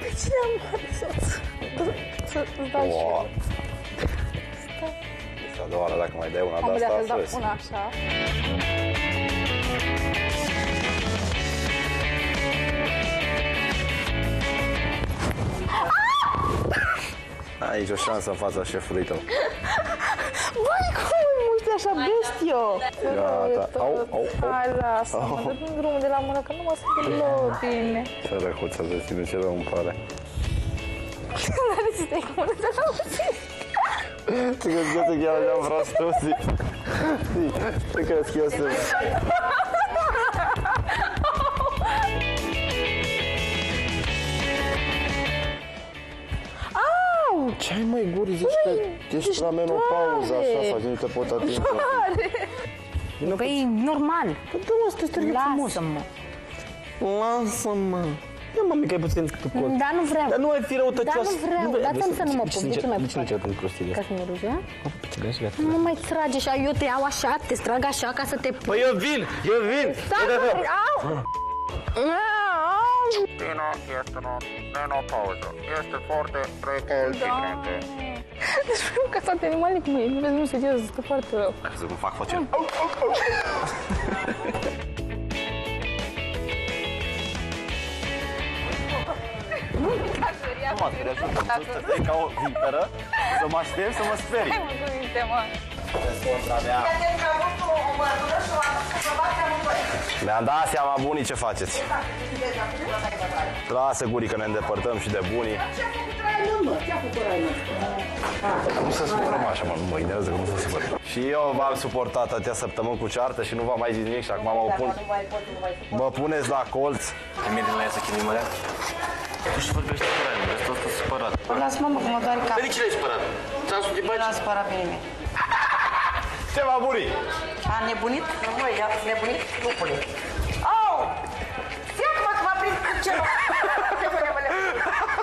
Pe cine am părăsat? Să îți dau și Wow. eu. Este a doua oară dacă mai dai una Am de vrea asta să-ți dau astăzi. una așa. Aici o șansă în fața șefului tău. Băi, cum îi muști așa bestio? Gata. Au, au, au. Hai, lasă-mă, dă din drumul de la mână, că nu mă simt deloc bine. Sărăcuță de tine, ce rău îmi pare. N-are să te cum de la mână. Tu crezi că eu te chiar așa vreau să tu zic? Tu crezi că eu sunt... Ce ai mai guri, zici că ești la menopauză, așa, sau nu te pot atinge. Păi, normal. Păi dă-mă să te strigă frumos. Lasă-mă. Lasă-mă. Ia mă, mică, ai puțin tu cont. Dar nu vreau. Dar nu ai fi răutăcioasă. Dar nu vreau. vrei- Dați-mi vrei să nu mă pup. De ce mai De ce nu pup? încerc pentru prostile Ca să mă ruge, a? astea? Nu mă mai trage așa, eu te iau așa, te strag așa ca să te... Păi eu vin, eu vin. Stai, Uite, mă, au! Au! Tina este în menopauză. Este foarte recalcitrată. Deci vreau ca toate animalele cum e. Nu vezi, nu serios, este foarte rău. Să cum fac facem. Nu mă sperie, ajută să te ca o viperă, să mă aștept să mă sperii. Hai mă, cuvinte, mă. Contra mea. Mi-am dat seama bunii ce faceți. Lasă gurii că ne îndepărtăm și de bunii. Nu se supărăm așa, mă, nu mă idează că nu se supără. Și eu v-am suportat atâtea săptămâni cu ceartă și nu v-am mai zis nimic și acum mă pun... Mă puneți la colț. Te miri la ea să chini mărea? Tu și vorbești cu Ryan, vezi tot supărat. Lasă-mă, mă, că mă doare Pe capul. de ce l-ai supărat? Ți-am spus de Nu bani? l-am spărat pe nimeni. Ce va burii? A nebunit? Nu, mă, ia nebunit? Nu pune. Au! Ia că mă, că m-a prins ceva.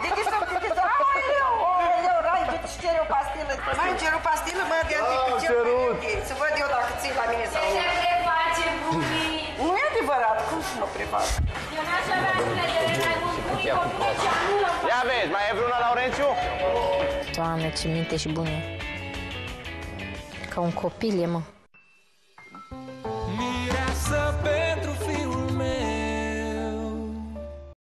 De ce să-mi ziceți? Aoleu, aoleu, Rai, du-te și cere o pastilă. Mai cer o pastilă, mă, de Am cerut. Să văd eu dacă țin la mine sau nu. preface bunii. Nu e adevărat, cum să mă prefac? Eu n-aș avea încredere mai mult bunii copii și acum Ia vezi, mai e vreuna, Laurențiu? Doamne, ce minte și bună. Ca un copil e, mă.